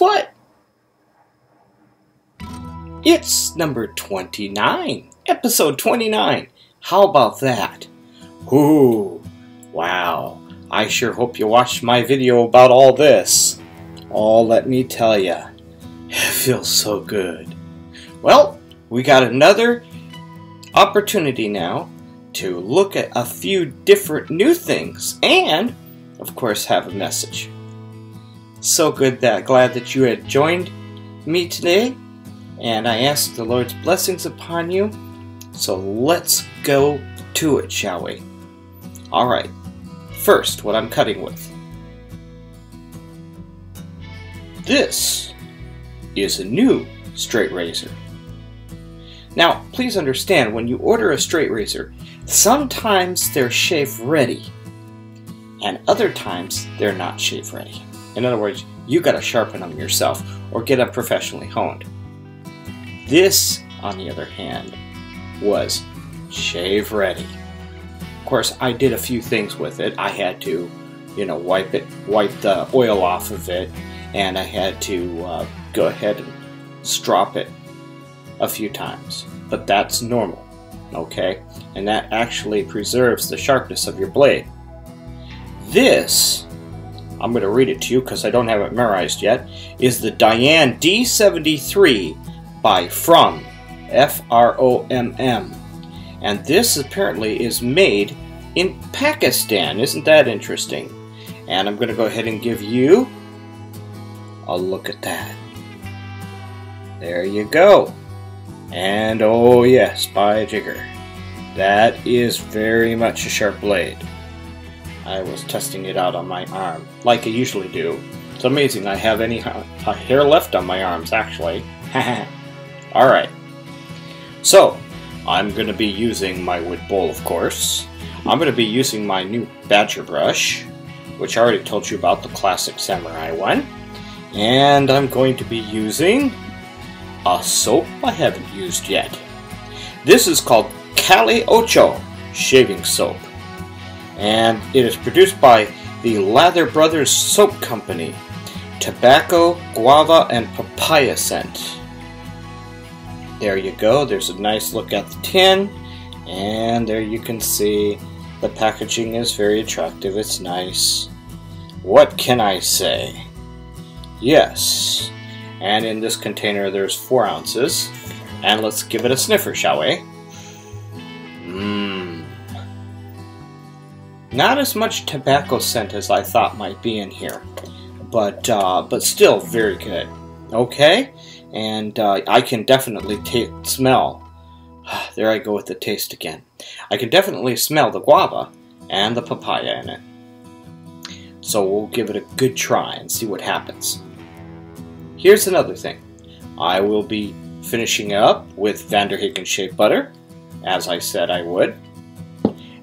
what? It's number 29, episode 29. How about that? Ooh, wow. I sure hope you watched my video about all this. Oh, let me tell ya, it feels so good. Well, we got another opportunity now to look at a few different new things and, of course, have a message. So good that glad that you had joined me today, and I ask the Lord's blessings upon you. So let's go to it, shall we? Alright, first, what I'm cutting with. This is a new straight razor. Now, please understand, when you order a straight razor, sometimes they're shave ready, and other times they're not shave ready. In other words, you gotta sharpen them yourself or get them professionally honed. This, on the other hand, was shave ready. Of course, I did a few things with it. I had to, you know, wipe it, wipe the oil off of it, and I had to uh, go ahead and strop it a few times. But that's normal, okay? And that actually preserves the sharpness of your blade. This, I'm going to read it to you because I don't have it memorized yet, is the Diane D73 by Fromm, F R O M M. And this apparently is made in Pakistan. Isn't that interesting? And I'm going to go ahead and give you a look at that. There you go. And oh yes, by jigger. That is very much a sharp blade. I was testing it out on my arm, like I usually do. It's amazing I have any hair left on my arms, actually. Alright. So, I'm going to be using my wood bowl, of course. I'm going to be using my new Badger brush, which I already told you about, the classic Samurai one. And I'm going to be using a soap I haven't used yet. This is called Calle Ocho Shaving Soap. And it is produced by the Lather Brothers Soap Company. Tobacco, guava, and papaya scent. There you go. There's a nice look at the tin. And there you can see the packaging is very attractive. It's nice. What can I say? Yes. And in this container there's four ounces. And let's give it a sniffer, shall we? Mmm. Not as much tobacco scent as I thought might be in here. But, uh, but still very good. Okay? And uh, I can definitely smell. There I go with the taste again. I can definitely smell the guava and the papaya in it. So we'll give it a good try and see what happens. Here's another thing. I will be finishing up with Van Der Hagen Shea Butter, as I said I would.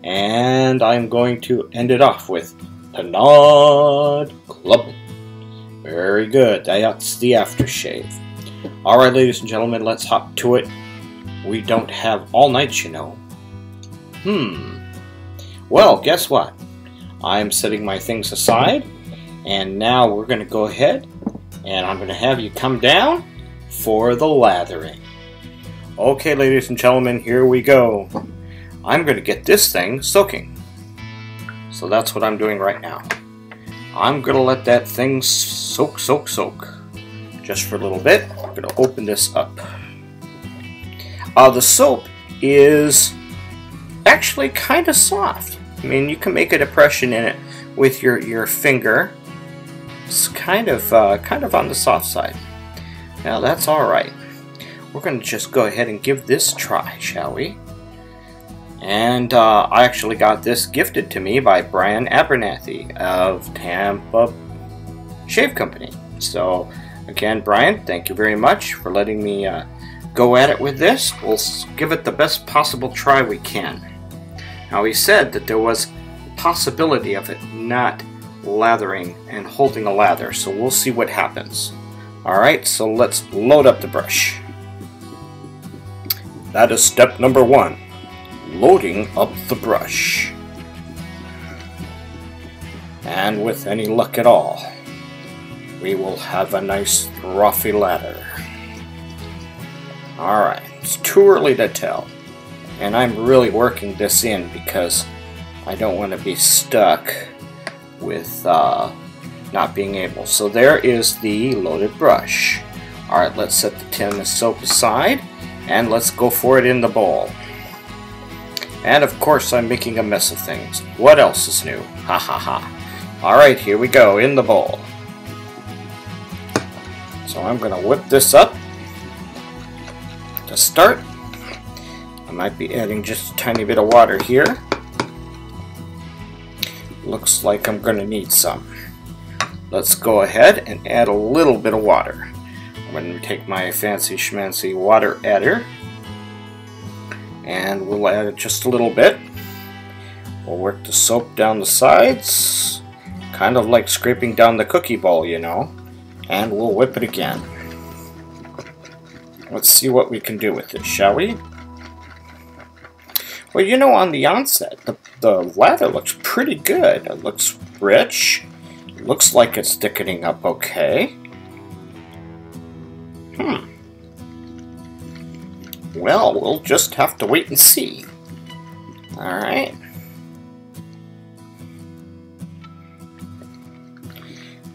And I'm going to end it off with Pinaud Club. Very good. That's the aftershave. Alright, ladies and gentlemen, let's hop to it. We don't have all night, you know. Hmm. Well, guess what? I'm setting my things aside, and now we're going to go ahead and I'm going to have you come down for the lathering. Okay, ladies and gentlemen, here we go. I'm going to get this thing soaking. So that's what I'm doing right now. I'm going to let that thing soak, soak, soak. Just for a little bit. I'm going to open this up. Uh, the soap is actually kind of soft. I mean, you can make a depression in it with your, your finger it's kind of uh, kind of on the soft side. Now that's alright. We're going to just go ahead and give this try, shall we? And uh, I actually got this gifted to me by Brian Abernathy of Tampa Shave Company. So, again, Brian, thank you very much for letting me uh, go at it with this. We'll give it the best possible try we can. Now, he said that there was a possibility of it not lathering and holding a lather, so we'll see what happens. Alright, so let's load up the brush. That is step number one, loading up the brush. And with any luck at all, we will have a nice roughy lather. Alright, it's too early to tell. And I'm really working this in because I don't want to be stuck with uh, not being able. So there is the loaded brush. Alright, let's set the tin of soap aside and let's go for it in the bowl. And of course I'm making a mess of things. What else is new? Ha ha ha. Alright, here we go, in the bowl. So I'm going to whip this up to start. I might be adding just a tiny bit of water here. Looks like I'm going to need some. Let's go ahead and add a little bit of water. I'm going to take my fancy schmancy water adder and we'll add it just a little bit. We'll work the soap down the sides, kind of like scraping down the cookie bowl, you know, and we'll whip it again. Let's see what we can do with it, shall we? Well, you know, on the onset, the, the lather looks pretty good. It looks rich. It looks like it's thickening up okay. Hmm. Well, we'll just have to wait and see. Alright.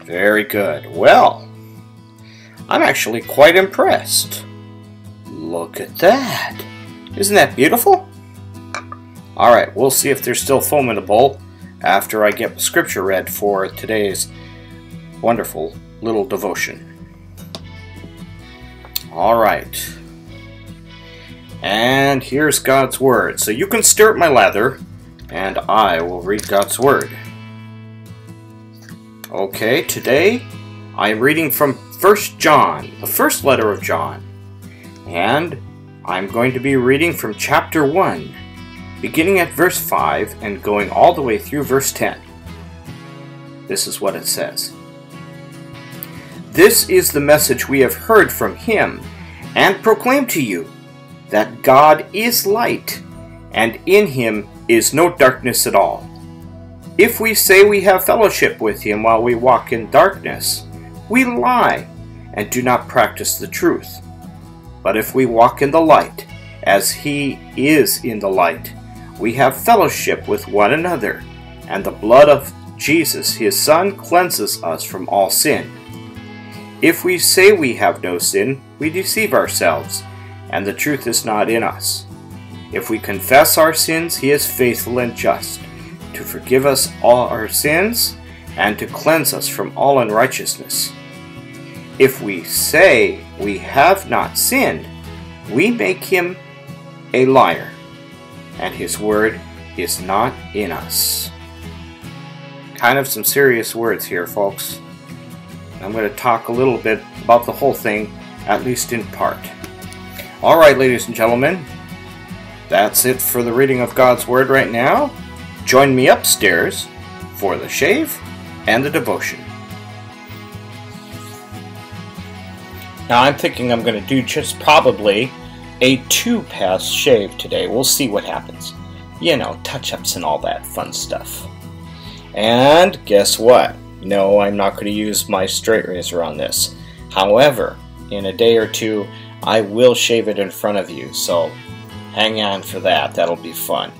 Very good. Well, I'm actually quite impressed. Look at that. Isn't that beautiful? Alright, we'll see if there's still foam in the bowl after I get scripture read for today's wonderful little devotion. Alright. And here's God's Word. So you can stir up my lather, and I will read God's Word. Okay, today I am reading from 1 John, the first letter of John. And I'm going to be reading from chapter 1, beginning at verse 5 and going all the way through verse 10. This is what it says This is the message we have heard from him and proclaimed to you that God is light, and in him is no darkness at all. If we say we have fellowship with him while we walk in darkness, we lie and do not practice the truth. But if we walk in the light, as he is in the light, we have fellowship with one another, and the blood of Jesus, his Son, cleanses us from all sin. If we say we have no sin, we deceive ourselves and the truth is not in us. If we confess our sins, he is faithful and just, to forgive us all our sins, and to cleanse us from all unrighteousness. If we say we have not sinned, we make him a liar, and his word is not in us. Kind of some serious words here, folks. I'm going to talk a little bit about the whole thing, at least in part. Alright, ladies and gentlemen, that's it for the reading of God's Word right now. Join me upstairs for the shave and the devotion. Now, I'm thinking I'm going to do just probably a two pass shave today. We'll see what happens. You know, touch ups and all that fun stuff. And guess what? No, I'm not going to use my straight razor on this. However, in a day or two, I will shave it in front of you, so hang on for that. That'll be fun.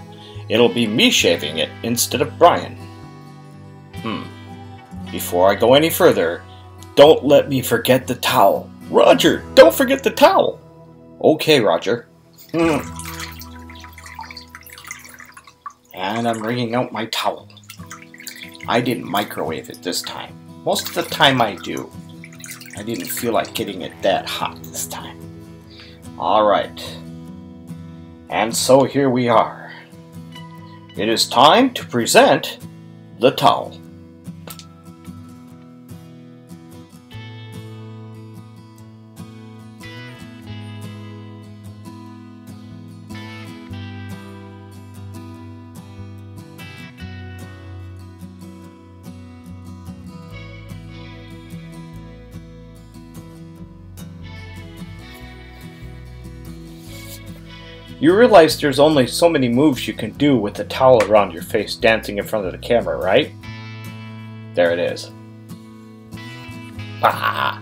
It'll be me shaving it instead of Brian. Hmm. Before I go any further, don't let me forget the towel. Roger, don't forget the towel. Okay, Roger. Hmm. And I'm wringing out my towel. I didn't microwave it this time. Most of the time I do. I didn't feel like getting it that hot this time. Alright. And so here we are. It is time to present the towel. You realize there's only so many moves you can do with a towel around your face dancing in front of the camera, right? There it is. Ah.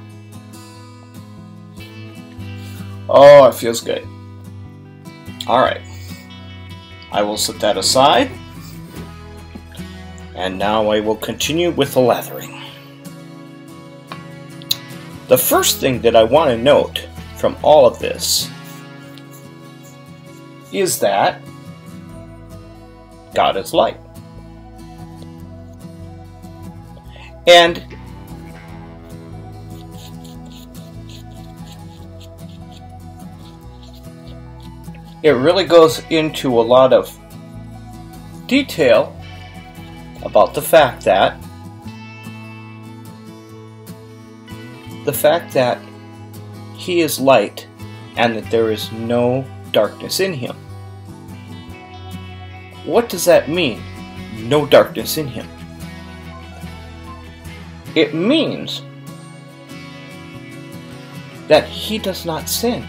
Oh, it feels good. Alright. I will set that aside. And now I will continue with the lathering. The first thing that I want to note from all of this is that God is light. And it really goes into a lot of detail about the fact that the fact that he is light and that there is no darkness in him. What does that mean? No darkness in him. It means that he does not sin.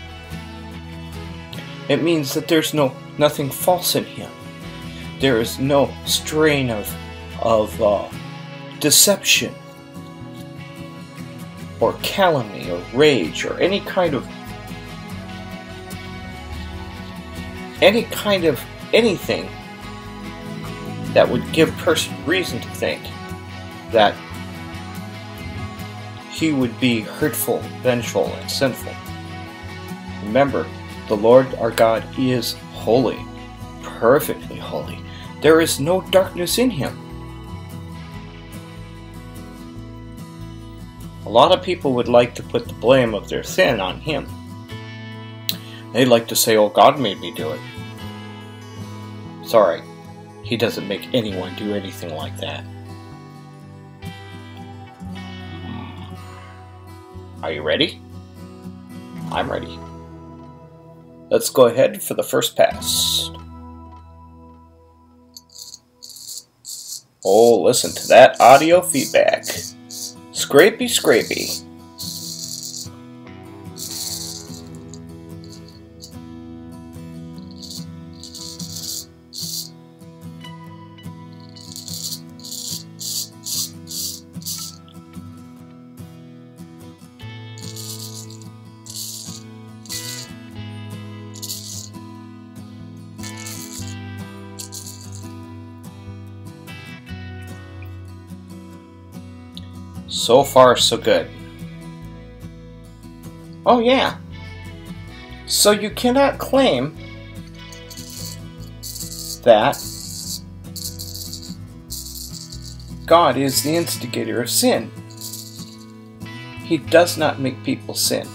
It means that there's no nothing false in him. There is no strain of of uh, deception or calumny or rage or any kind of any kind of anything that would give person reason to think that he would be hurtful, vengeful, and sinful. Remember, the Lord our God is holy, perfectly holy. There is no darkness in him. A lot of people would like to put the blame of their sin on him. They'd like to say, oh, God made me do it. Sorry, he doesn't make anyone do anything like that. Are you ready? I'm ready. Let's go ahead for the first pass. Oh, listen to that audio feedback. Scrapey, scrapey. So far, so good. Oh, yeah. So you cannot claim that God is the instigator of sin. He does not make people sin,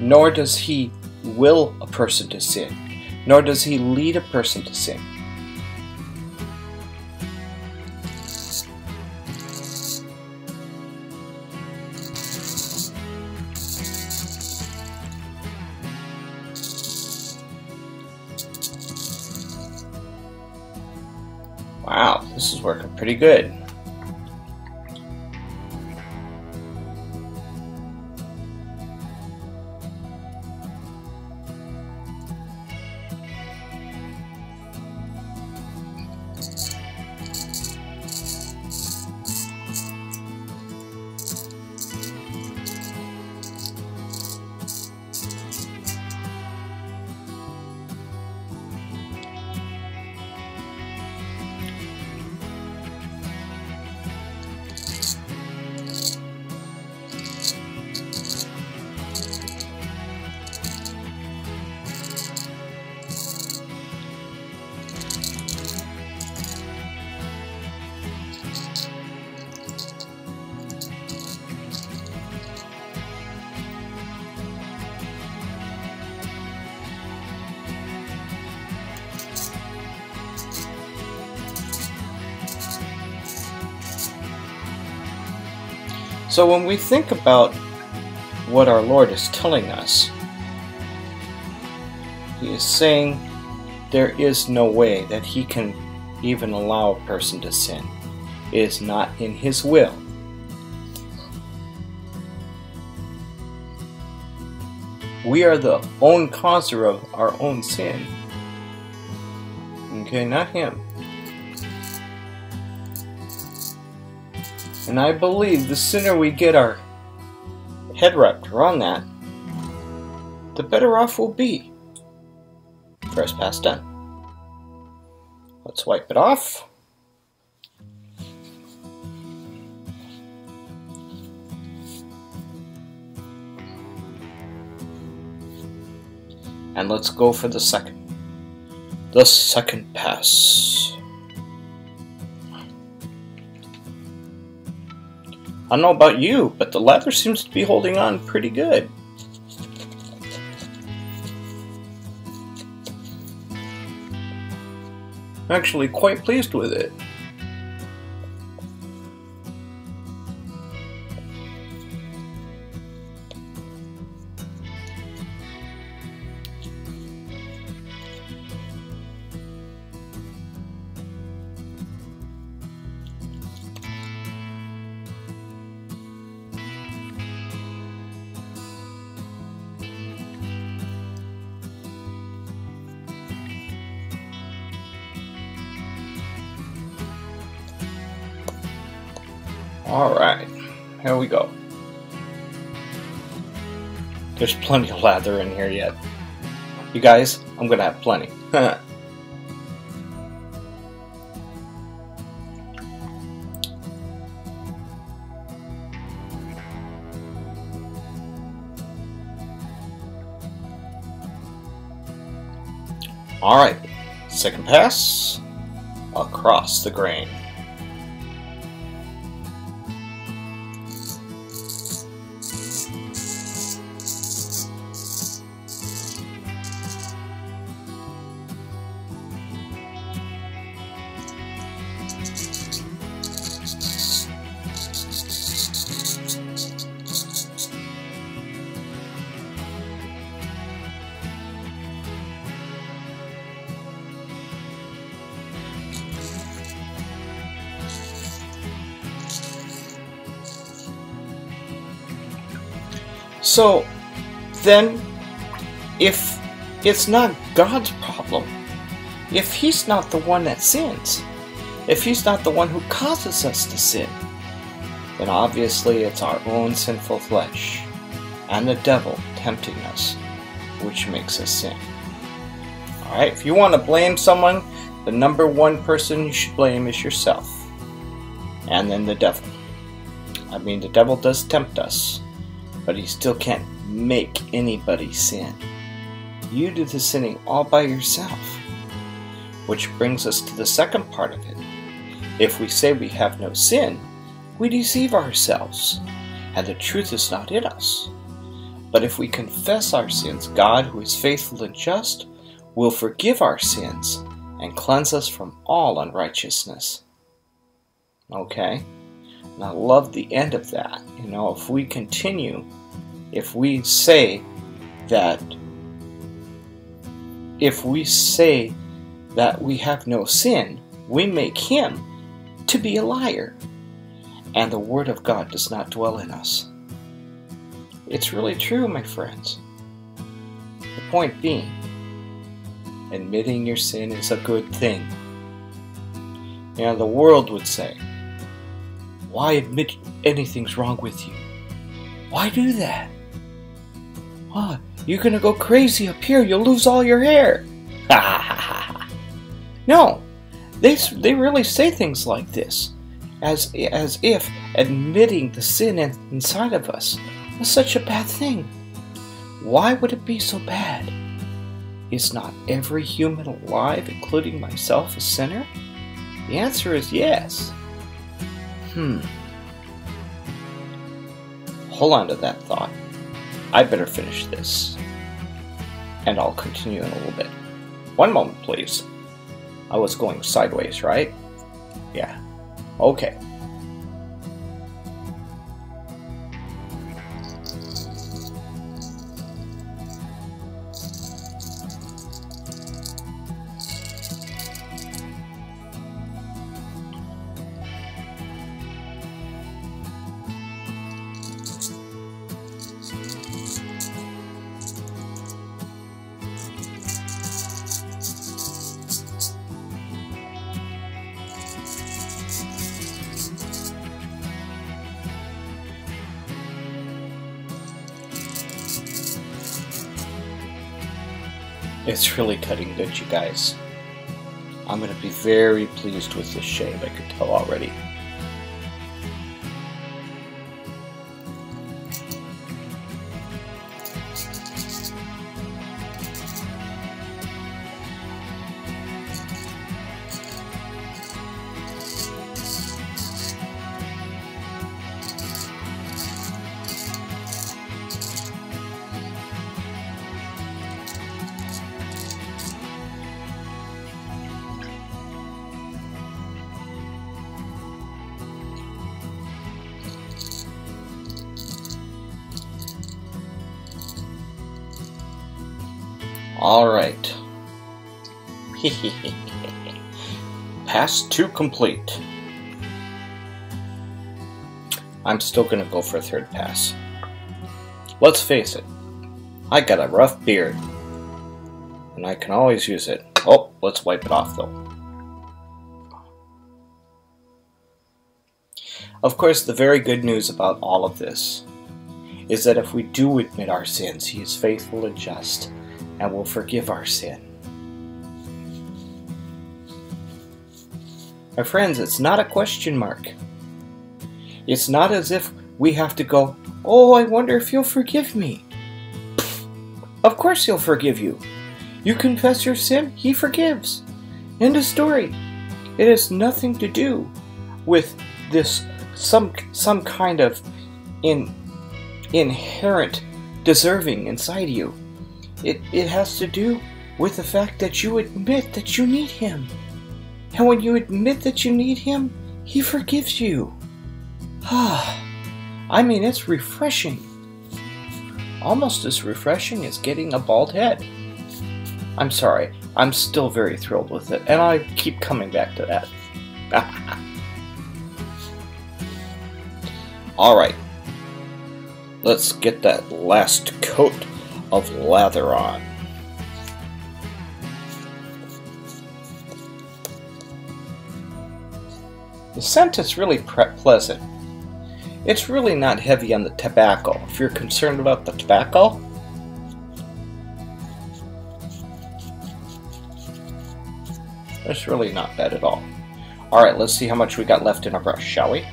nor does he will a person to sin, nor does he lead a person to sin. Pretty good. So when we think about what our Lord is telling us, He is saying there is no way that He can even allow a person to sin. It is not in His will. We are the own causer of our own sin. Okay, not Him. And I believe the sooner we get our head wrapped around that, the better off we'll be. First pass done. Let's wipe it off. And let's go for the second. The second pass. I don't know about you, but the leather seems to be holding on pretty good. I'm actually quite pleased with it. Alright, here we go. There's plenty of lather in here yet. You guys, I'm gonna have plenty. Alright, second pass across the grain. So, then, if it's not God's problem, if He's not the one that sins, if He's not the one who causes us to sin, then obviously it's our own sinful flesh and the devil tempting us, which makes us sin. Alright, if you want to blame someone, the number one person you should blame is yourself. And then the devil. I mean, the devil does tempt us but he still can't make anybody sin. You do the sinning all by yourself. Which brings us to the second part of it. If we say we have no sin, we deceive ourselves, and the truth is not in us. But if we confess our sins, God, who is faithful and just, will forgive our sins and cleanse us from all unrighteousness. Okay? And I love the end of that. You know, if we continue, if we say that, if we say that we have no sin, we make him to be a liar, and the Word of God does not dwell in us. It's really true, my friends. The point being, admitting your sin is a good thing. You know, the world would say, why admit anything's wrong with you? Why do that? What? You're gonna go crazy up here. You'll lose all your hair. no, they they really say things like this, as as if admitting the sin inside of us was such a bad thing. Why would it be so bad? Is not every human alive, including myself, a sinner? The answer is yes. Hmm. Hold on to that thought. I better finish this. And I'll continue in a little bit. One moment, please. I was going sideways, right? Yeah. Okay. It's really cutting good, you guys. I'm going to be very pleased with this shave, I could tell already. Alright. Pass 2 complete. I'm still gonna go for a third pass. Let's face it, I got a rough beard. And I can always use it. Oh, let's wipe it off though. Of course, the very good news about all of this is that if we do admit our sins, He is faithful and just and will forgive our sin. My friends, it's not a question mark. It's not as if we have to go, Oh, I wonder if you'll forgive me. Of course, He'll forgive you. You confess your sin, He forgives. End of story. It has nothing to do with this some some kind of in inherent deserving inside you. It, it has to do with the fact that you admit that you need Him. And when you admit that you need Him, He forgives you. Ah, I mean, it's refreshing. Almost as refreshing as getting a bald head. I'm sorry, I'm still very thrilled with it, and I keep coming back to that. Alright, let's get that last coat of lather on. The scent is really pleasant. It's really not heavy on the tobacco. If you're concerned about the tobacco, it's really not bad at all. Alright, let's see how much we got left in our brush, shall we?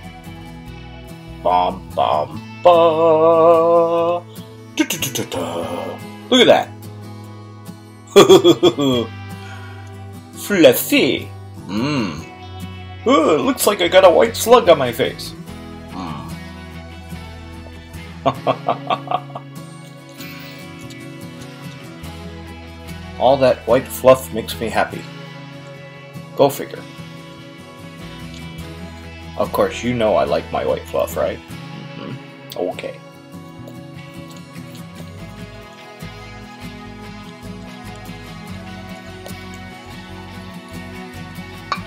Bomb, bomb, bomb. Look at that. Fluffy. Mmm. Oh, it looks like I got a white slug on my face. Mm. All that white fluff makes me happy. Go figure. Of course, you know I like my white fluff, right? Mm -hmm. Okay.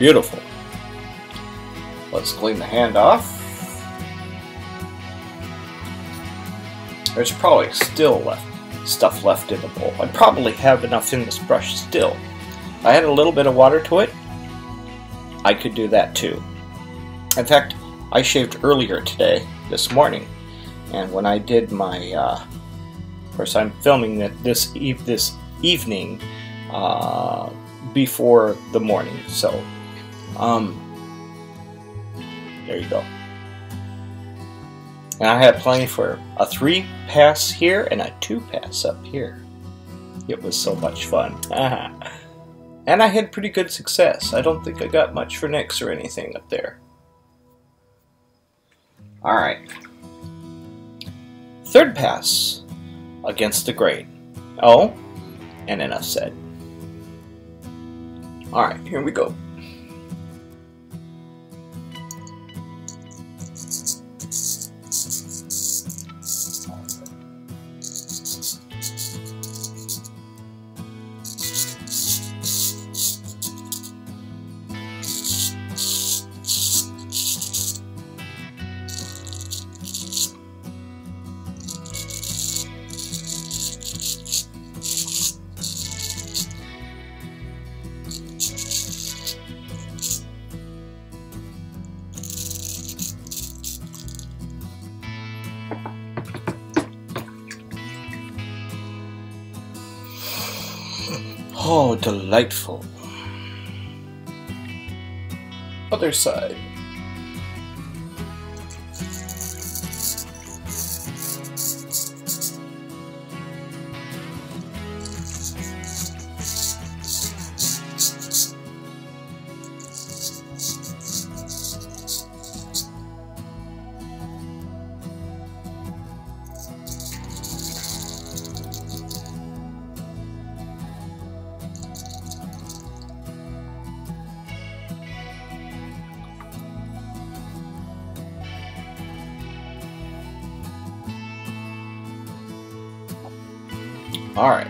Beautiful. Let's clean the hand off. There's probably still left stuff left in the bowl. I probably have enough in this brush still. I had a little bit of water to it. I could do that too. In fact, I shaved earlier today, this morning, and when I did my, uh, of course, I'm filming that this e this evening uh, before the morning, so um, there you go. And I had plenty for a three pass here and a two pass up here. It was so much fun. and I had pretty good success. I don't think I got much for nicks or anything up there. Alright. Third pass against the grain. Oh, and enough said. Alright, here we go. All right.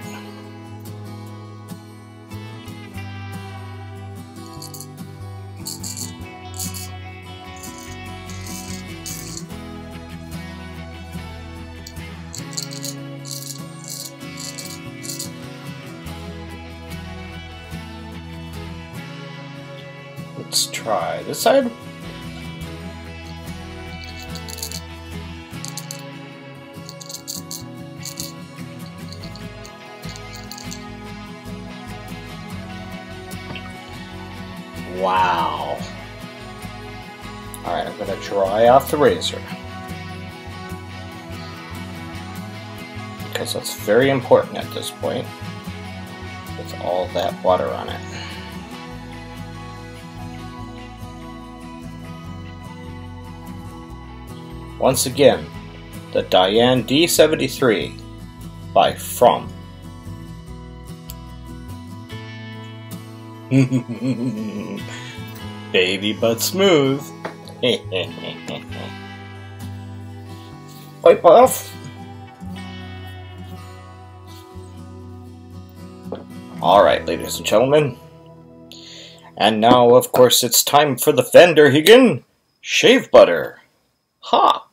Let's try this side. Wow. Alright, I'm going to dry off the razor. Because that's very important at this point. With all that water on it. Once again, the Diane D73 by Fromm. Baby but smooth. Wipe off. Alright, ladies and gentlemen. And now, of course, it's time for the Van Higgin Shave Butter. Ha!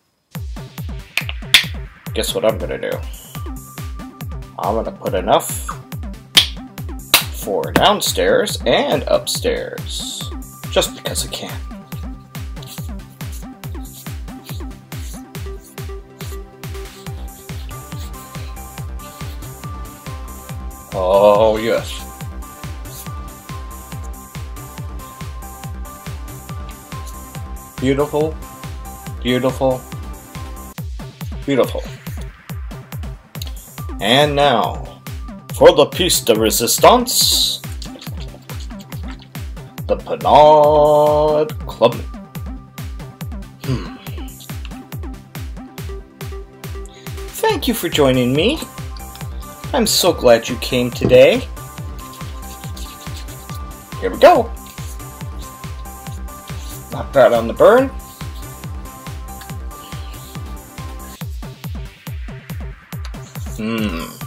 Guess what I'm gonna do? I'm gonna put enough for downstairs and upstairs. Just because I can. Oh, yes. Beautiful, beautiful, beautiful. And now, for the piece de resistance, the Pinaud Club. Hmm. Thank you for joining me. I'm so glad you came today. Here we go. Not bad on the burn. Hmm.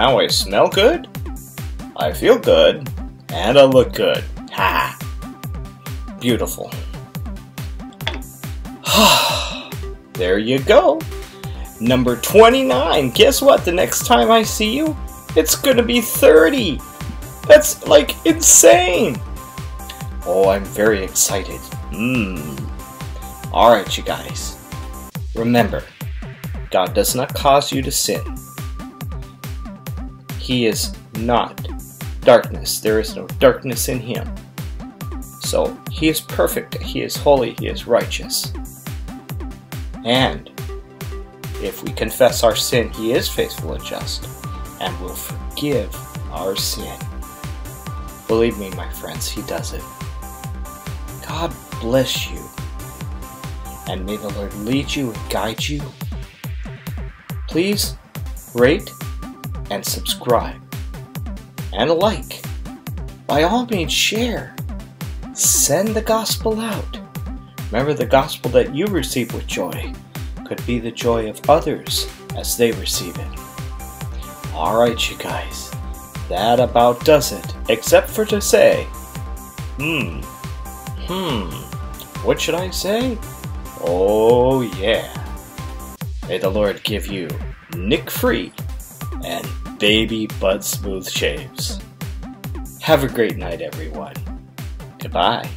Now I smell good, I feel good, and I look good. Ha! Beautiful. there you go. Number 29. Guess what? The next time I see you, it's gonna be 30. That's like insane. Oh, I'm very excited. Mmm. Alright, you guys. Remember, God does not cause you to sin. He is not darkness. There is no darkness in him. So, he is perfect. He is holy. He is righteous. And if we confess our sin, he is faithful and just and will forgive our sin. Believe me, my friends, he does it. God bless you. And may the Lord lead you and guide you. Please rate and subscribe. And like. By all means, share. Send the gospel out. Remember the gospel that you receive with joy could be the joy of others as they receive it. Alright, you guys, that about does it, except for to say, hmm, hmm, what should I say? Oh, yeah. May the Lord give you Nick Free and Baby butt Smooth Shaves. Have a great night, everyone. Goodbye.